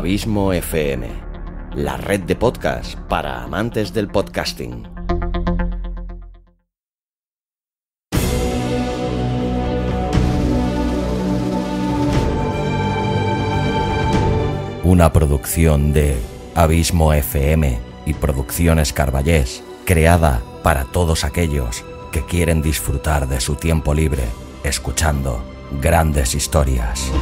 Abismo FM, la red de podcast para amantes del podcasting. Una producción de Abismo FM y Producciones Carballés, creada para todos aquellos que quieren disfrutar de su tiempo libre escuchando grandes historias.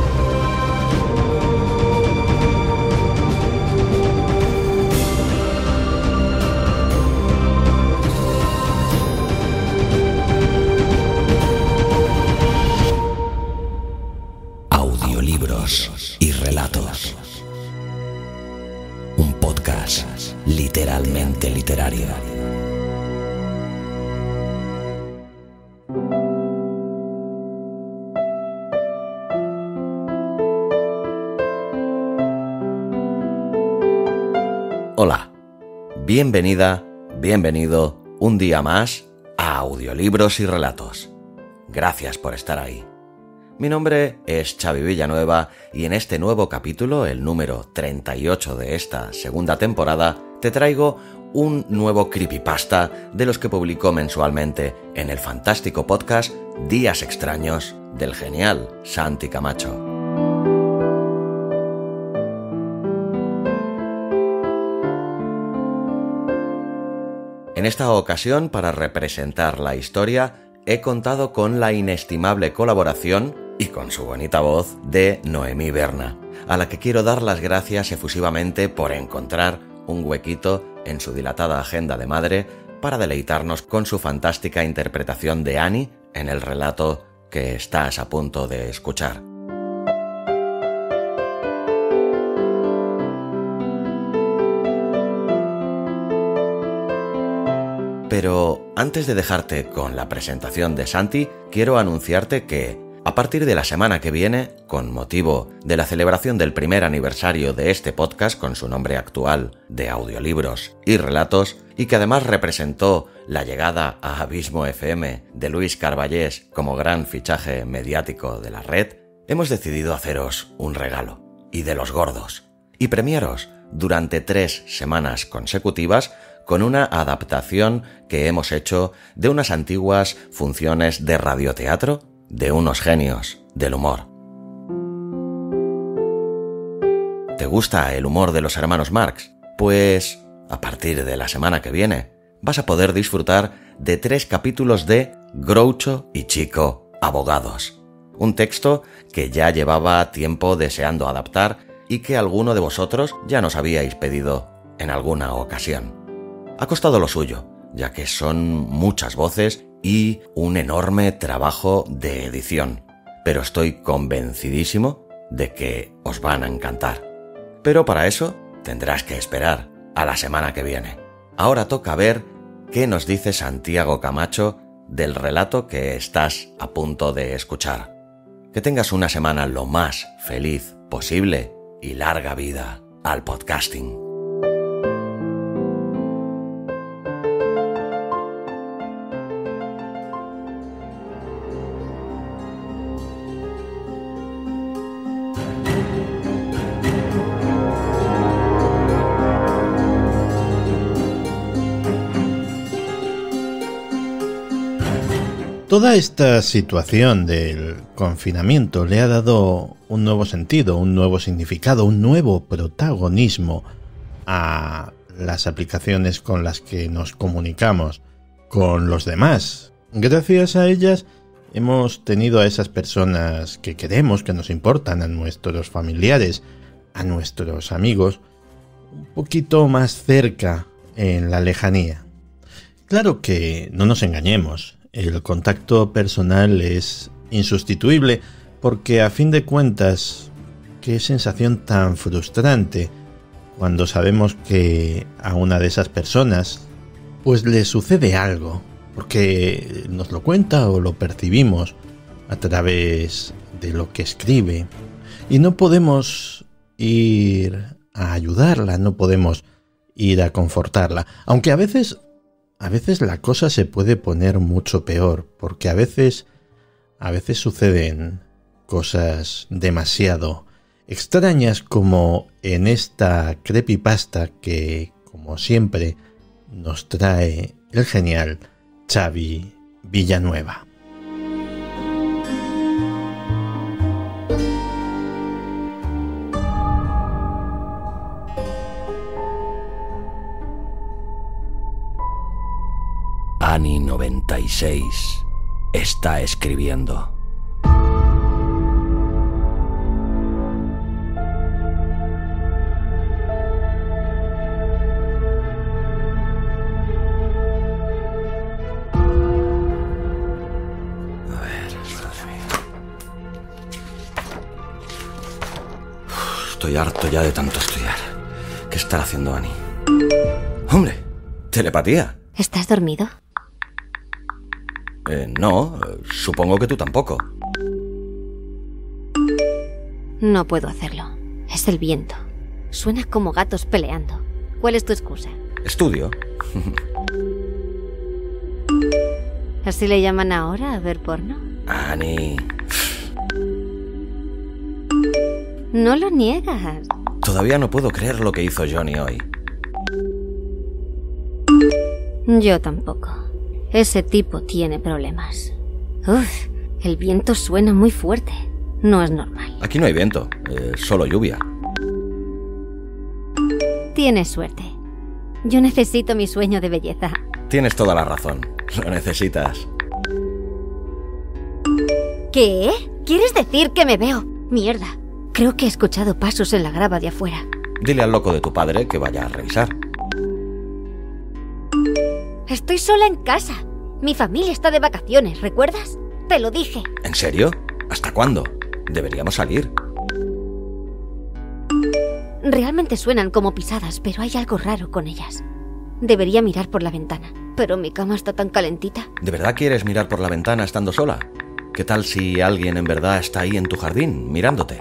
Literario. Hola, bienvenida, bienvenido un día más a Audiolibros y Relatos. Gracias por estar ahí. Mi nombre es Xavi Villanueva y en este nuevo capítulo, el número 38 de esta segunda temporada, te traigo un nuevo creepypasta de los que publico mensualmente en el fantástico podcast Días extraños del genial Santi Camacho. En esta ocasión, para representar la historia, he contado con la inestimable colaboración y con su bonita voz de Noemí Berna, a la que quiero dar las gracias efusivamente por encontrar un huequito en su dilatada agenda de madre para deleitarnos con su fantástica interpretación de Annie en el relato que estás a punto de escuchar. Pero antes de dejarte con la presentación de Santi, quiero anunciarte que a partir de la semana que viene, con motivo de la celebración del primer aniversario de este podcast con su nombre actual de audiolibros y relatos, y que además representó la llegada a Abismo FM de Luis Carballés como gran fichaje mediático de la red, hemos decidido haceros un regalo, y de los gordos, y premiaros durante tres semanas consecutivas con una adaptación que hemos hecho de unas antiguas funciones de radioteatro de unos genios del humor. ¿Te gusta el humor de los hermanos Marx? Pues, a partir de la semana que viene, vas a poder disfrutar de tres capítulos de Groucho y Chico, abogados. Un texto que ya llevaba tiempo deseando adaptar y que alguno de vosotros ya nos habíais pedido en alguna ocasión ha costado lo suyo, ya que son muchas voces y un enorme trabajo de edición, pero estoy convencidísimo de que os van a encantar. Pero para eso tendrás que esperar a la semana que viene. Ahora toca ver qué nos dice Santiago Camacho del relato que estás a punto de escuchar. Que tengas una semana lo más feliz posible y larga vida al podcasting. Toda esta situación del confinamiento le ha dado un nuevo sentido, un nuevo significado, un nuevo protagonismo a las aplicaciones con las que nos comunicamos con los demás. Gracias a ellas hemos tenido a esas personas que queremos, que nos importan, a nuestros familiares, a nuestros amigos, un poquito más cerca en la lejanía. Claro que no nos engañemos, el contacto personal es insustituible porque a fin de cuentas, qué sensación tan frustrante cuando sabemos que a una de esas personas pues le sucede algo, porque nos lo cuenta o lo percibimos a través de lo que escribe. Y no podemos ir a ayudarla, no podemos ir a confortarla, aunque a veces a veces la cosa se puede poner mucho peor, porque a veces, a veces suceden cosas demasiado extrañas como en esta creepypasta que, como siempre, nos trae el genial Xavi Villanueva. Ani 96 está escribiendo. Estoy harto ya de tanto estudiar. ¿Qué estará haciendo Annie? ¡Hombre! ¡Telepatía! ¿Estás dormido? Eh, no, supongo que tú tampoco. No puedo hacerlo. Es el viento. Suena como gatos peleando. ¿Cuál es tu excusa? Estudio. ¿Así le llaman ahora a ver porno? Annie. No lo niegas. Todavía no puedo creer lo que hizo Johnny hoy. Yo tampoco. Ese tipo tiene problemas. Uf, el viento suena muy fuerte. No es normal. Aquí no hay viento, solo lluvia. Tienes suerte. Yo necesito mi sueño de belleza. Tienes toda la razón. Lo necesitas. ¿Qué? ¿Quieres decir que me veo? Mierda. Creo que he escuchado pasos en la grava de afuera. Dile al loco de tu padre que vaya a revisar. Estoy sola en casa. Mi familia está de vacaciones, ¿recuerdas? Te lo dije. ¿En serio? ¿Hasta cuándo? Deberíamos salir. Realmente suenan como pisadas, pero hay algo raro con ellas. Debería mirar por la ventana, pero mi cama está tan calentita. ¿De verdad quieres mirar por la ventana estando sola? ¿Qué tal si alguien en verdad está ahí en tu jardín, mirándote?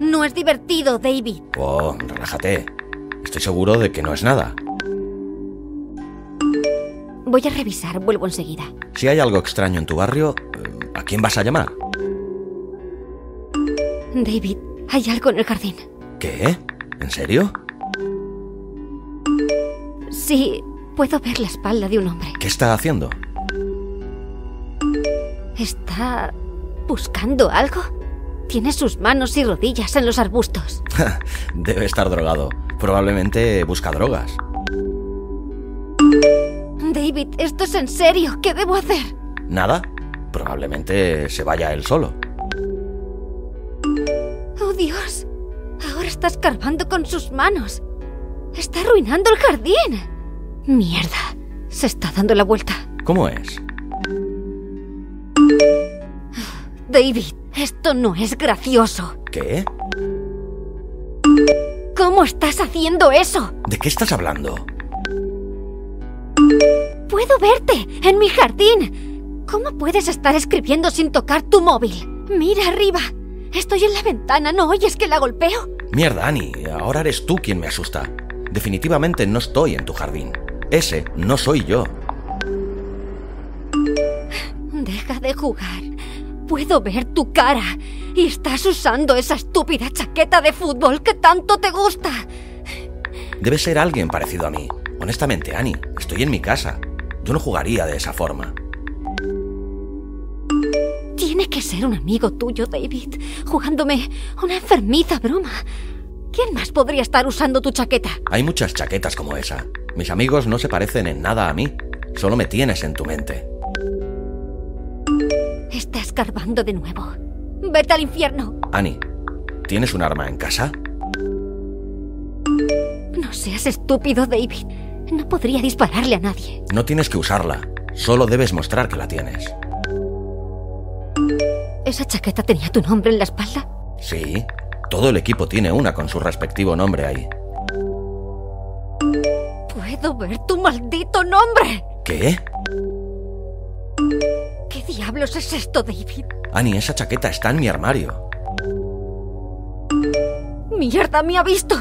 No es divertido, David. Oh, relájate. Estoy seguro de que no es nada. Voy a revisar, vuelvo enseguida. Si hay algo extraño en tu barrio, ¿a quién vas a llamar? David, hay algo en el jardín. ¿Qué? ¿En serio? Sí, puedo ver la espalda de un hombre. ¿Qué está haciendo? ¿Está buscando algo? Tiene sus manos y rodillas en los arbustos. Debe estar drogado. Probablemente busca drogas. David, esto es en serio. ¿Qué debo hacer? Nada. Probablemente se vaya él solo. Oh, Dios. Ahora está escarbando con sus manos. Está arruinando el jardín. Mierda. Se está dando la vuelta. ¿Cómo es? David, esto no es gracioso. ¿Qué? ¿Cómo estás haciendo eso? ¿De qué estás hablando? Puedo verte en mi jardín. ¿Cómo puedes estar escribiendo sin tocar tu móvil? Mira arriba. Estoy en la ventana, ¿no oyes que la golpeo? Mierda, Annie, ahora eres tú quien me asusta. Definitivamente no estoy en tu jardín. Ese no soy yo. Deja de jugar. Puedo ver tu cara. Y estás usando esa estúpida chaqueta de fútbol que tanto te gusta. Debe ser alguien parecido a mí. Honestamente, Annie, estoy en mi casa. Yo no jugaría de esa forma. Tiene que ser un amigo tuyo, David, jugándome una enfermiza broma. ¿Quién más podría estar usando tu chaqueta? Hay muchas chaquetas como esa. Mis amigos no se parecen en nada a mí. Solo me tienes en tu mente. Está escarbando de nuevo. Vete al infierno. Annie, ¿tienes un arma en casa? No seas estúpido, David. No podría dispararle a nadie. No tienes que usarla. Solo debes mostrar que la tienes. ¿Esa chaqueta tenía tu nombre en la espalda? Sí. Todo el equipo tiene una con su respectivo nombre ahí. Puedo ver tu maldito nombre. ¿Qué? ¿Qué diablos es esto, David? Annie, esa chaqueta está en mi armario. ¡Mierda, me ha visto!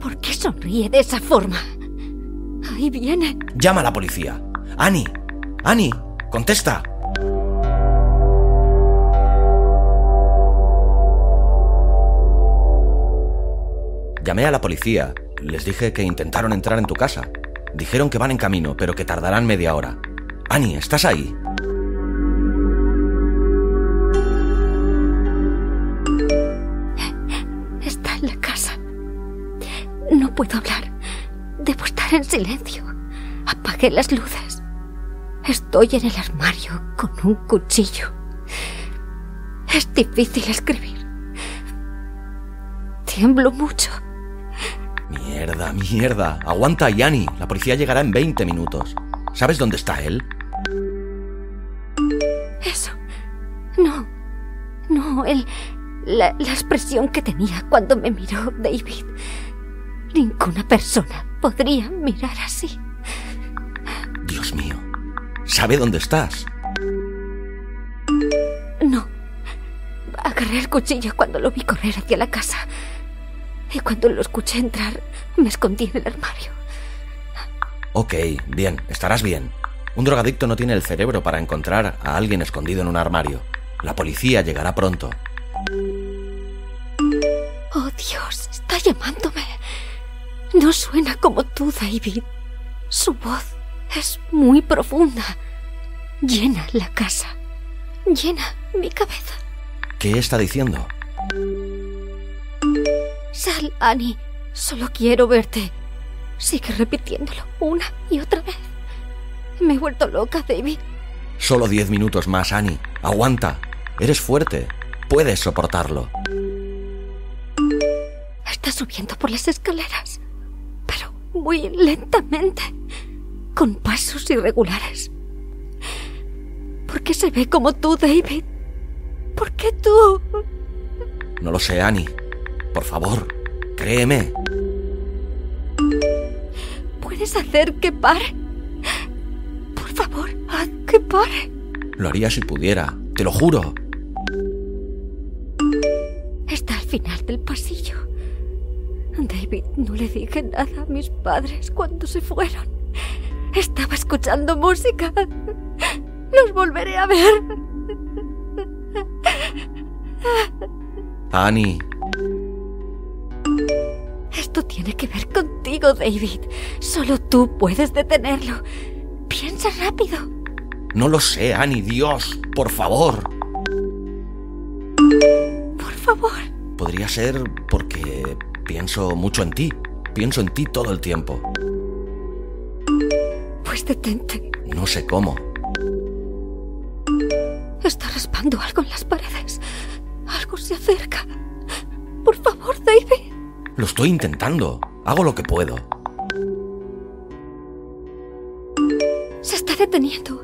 ¿Por qué sonríe de esa forma? Ahí viene. Llama a la policía. Annie, Annie, contesta. Llamé a la policía. Les dije que intentaron entrar en tu casa. Dijeron que van en camino, pero que tardarán media hora. Annie, ¿estás ahí? Está en la casa. No puedo hablar. Estar en silencio. Apagué las luces. Estoy en el armario con un cuchillo. Es difícil escribir. Tiemblo mucho. Mierda, mierda. Aguanta, Yanni. La policía llegará en 20 minutos. ¿Sabes dónde está él? Eso. No. No, él. La, la expresión que tenía cuando me miró David. Ninguna persona podría mirar así. Dios mío. ¿Sabe dónde estás? No. Agarré el cuchillo cuando lo vi correr hacia la casa. Y cuando lo escuché entrar, me escondí en el armario. Ok, bien, estarás bien. Un drogadicto no tiene el cerebro para encontrar a alguien escondido en un armario. La policía llegará pronto. Oh Dios, está llamándome. No suena como tú, David. Su voz es muy profunda. Llena la casa. Llena mi cabeza. ¿Qué está diciendo? Sal, Annie. Solo quiero verte. Sigue repitiéndolo una y otra vez. Me he vuelto loca, David. Solo diez minutos más, Annie. Aguanta. Eres fuerte. Puedes soportarlo. Está subiendo por las escaleras, muy lentamente, con pasos irregulares. ¿Por qué se ve como tú, David? ¿Por qué tú? No lo sé, Annie. Por favor, créeme. ¿Puedes hacer que pare? Por favor, haz que pare. Lo haría si pudiera, te lo juro. Está al final del pasillo. David, no le dije nada a mis padres cuando se fueron. Estaba escuchando música. Los volveré a ver. Annie, Esto tiene que ver contigo, David. Solo tú puedes detenerlo. Piensa rápido. no lo sé, Annie, Dios, por favor. Por favor. Podría ser porque pienso mucho en ti. Pienso en ti todo el tiempo. Pues detente. No sé cómo. Está raspando algo en las paredes. Algo se acerca. Por favor, David. Lo estoy intentando. Hago lo que puedo. Se está deteniendo.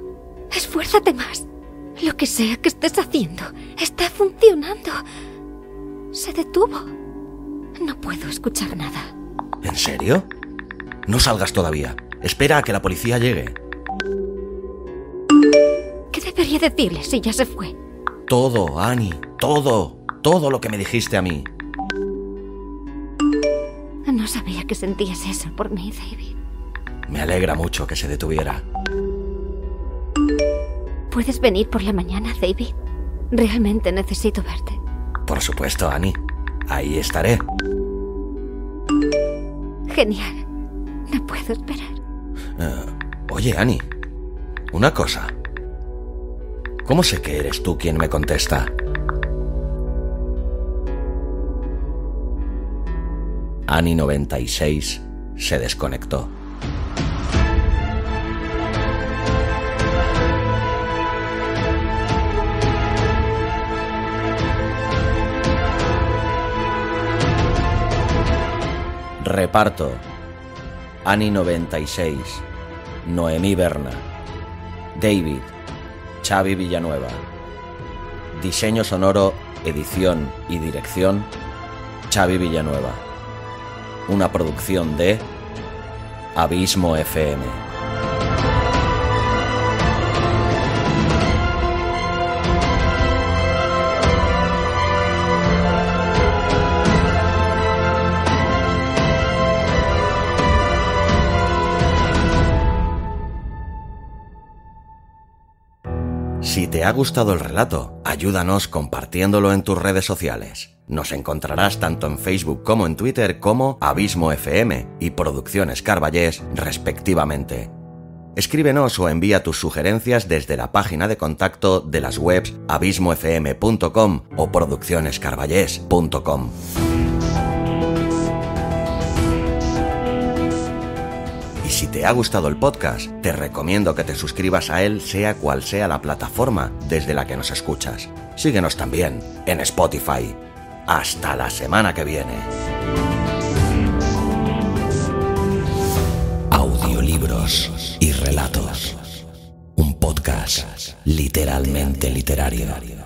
Esfuérzate más. Lo que sea que estés haciendo está funcionando. Se detuvo. No puedo escuchar nada. ¿En serio? No salgas todavía. Espera a que la policía llegue. ¿Qué debería decirle si ya se fue? Todo, Annie, todo. Todo lo que me dijiste a mí. No sabía que sentías eso por mí, David. Me alegra mucho que se detuviera. ¿Puedes venir por la mañana, David? Realmente necesito verte. Por supuesto, Annie. Ahí estaré. Genial. No puedo esperar. Eh, oye, Annie. Una cosa. ¿Cómo sé que eres tú quien me contesta? Annie 96 se desconectó. Reparto. Annie 96. Noemí Berna. David. Xavi Villanueva. Diseño sonoro, edición y dirección. Xavi Villanueva. Una producción de Abismo FM. Si te ha gustado el relato, ayúdanos compartiéndolo en tus redes sociales. Nos encontrarás tanto en Facebook como en Twitter como Abismo FM y Producciones Carballés, respectivamente. Escríbenos o envía tus sugerencias desde la página de contacto de las webs abismofm.com o produccionescarballés.com. si te ha gustado el podcast, te recomiendo que te suscribas a él sea cual sea la plataforma desde la que nos escuchas. Síguenos también en Spotify. Hasta la semana que viene. Audiolibros y relatos. Un podcast literalmente literario.